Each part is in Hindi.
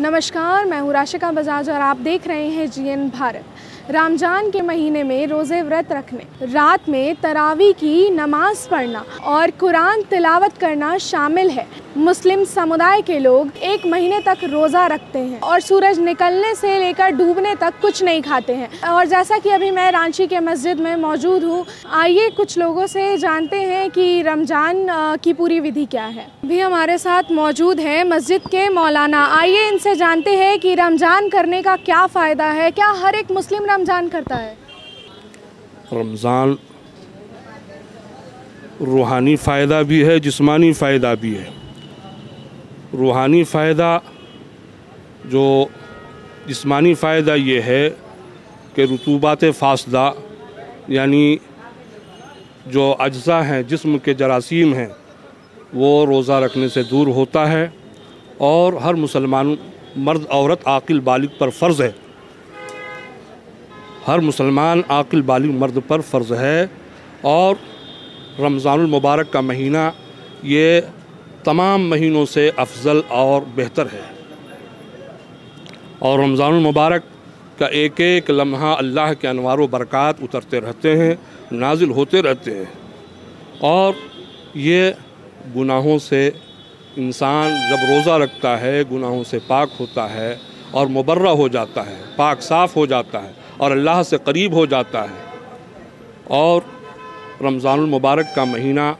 नमस्कार मैं हूँ राशिका बजाज और आप देख रहे हैं जीएन भारत। रमज़ान के महीने में रोज़े व्रत रखने, रात में तरावी की नमाज़ पढ़ना और कुरान तिलावत करना शामिल है। मुस्लिम समुदाय के लोग एक महीने तक रोज़ा रखते हैं और सूरज निकलने से लेकर डूबने तक कुछ नहीं खाते हैं। और जैसा कि अभी मैं रांची के मस्जिद में मौजूद हूँ, आइए कुछ लोगों से जानते हैं कि रमज़ान की पूरी विधि क्या है। भी हमारे साथ मौजूद हैं मस्जिद के मौलाना। आइए इनसे जानते हैं कि रमज़ान करने का क्या फ़ायदा है, क्या हर एक मुस्लिम रमज़ान करता है? रमज़ान रूहानी फ़ायदा भी है, जिस्मानी फ़ायदा भी है। रूहानी फ़ायदा जो जिस्मानी फ़ायदा ये है कि रतूबात फासदा, यानी जो अज्जा हैं, जिस्म के जरासीम हैं, वो रोज़ा रखने से दूर होता है और हर मुसलमान मर्द औरत आकिल बालिग पर फ़र्ज़ है। हर मुसलमान आकिल बालिग मर्द पर फ़र्ज़ है और रमज़ानुल का महीना ये तमाम महीनों से अफजल और बेहतर है। और रमज़ान मुबारक का एक एक लम्हा अल्लाह के अनवार बरक़ात उतरते रहते हैं, नाजिल होते रहते हैं। और ये गुनाहों से इंसान जब रोज़ा रखता है, गुनाहों से पाक होता है और मुबर्रा हो जाता है, पाक साफ़ हो जाता है और अल्लाह से करीब हो जाता है। और रमज़ान मुबारक का महीना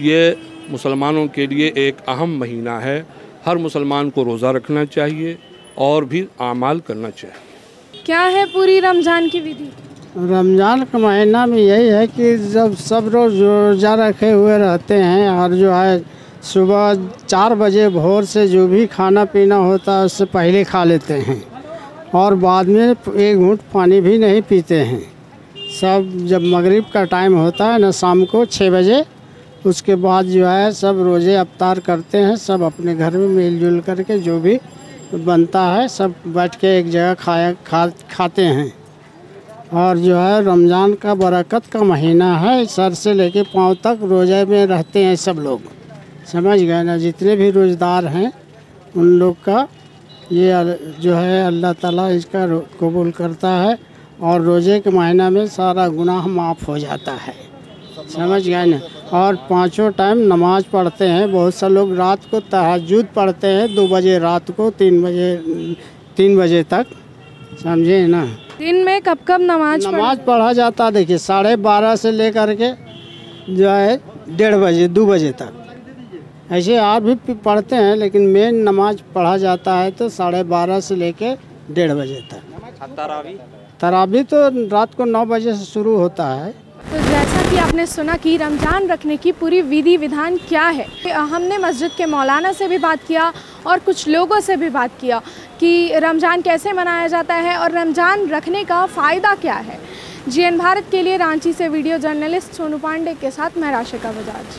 ये मुसलमानों के लिए एक अहम महीना है। हर मुसलमान को रोज़ा रखना चाहिए और भी आमाल करना चाहिए। क्या है पूरी रमज़ान की विधि? रमज़ान का महीना में यही है कि जब सब रोज़ रोज़ा रखे हुए रहते हैं और जो है सुबह चार बजे भोर से जो भी खाना पीना होता है उससे पहले खा लेते हैं। और बाद में एक घूट पानी भी नहीं पीते हैं। सब जब मगरिब का टाइम होता है ना, शाम को छः बजे, उसके बाद जो है सब रोज़े अवतार करते हैं, सब अपने घर में मिलजुल करके जो भी बनता है, सब बैठ के एक जगह खाया, खा, खाते हैं। और जो है रमज़ान का बरकत का महीना है, सर से लेके पाँव तक रोज़े में रहते हैं सब लोग। समझ गए ना, जितने भी रोज़दार हैं, उन लोग का ये जो है अल्लाह ताला इसका कबूल करता है और रोज़े के महीना में सारा गुनाह माफ़ हो जाता है। समझ गए ना? और पाँचों टाइम नमाज़ पढ़ते हैं बहुत से लोग रात को तहजद पढ़ते हैं दो बजे रात को तीन बजे तीन बजे तक। समझे ना? दिन में कब कब नमाज़ नमाज़ पढ़ा जाता देखिए साढ़े बारह से लेकर के जो है डेढ़ बजे दो बजे तक। ऐसे आप भी पढ़ते हैं लेकिन मेन नमाज़ पढ़ा जाता है तो साढ़े बारह से लेके डेढ़ बजे तक। तरावी? तरावी तो रात को नौ बजे से शुरू होता है। तो जैसा कि आपने सुना कि रमज़ान रखने की पूरी विधि विधान क्या है? हमने मस्जिद के मौलाना से भी बात किया और कुछ लोगों से भी बात किया कि रमज़ान कैसे मनाया जाता है और रमज़ान रखने का फ़ायदा क्या है। जीएन भारत के लिए रांची से वीडियो जर्नलिस्ट सोनू पांडे के साथ मैं राशिका बजाज।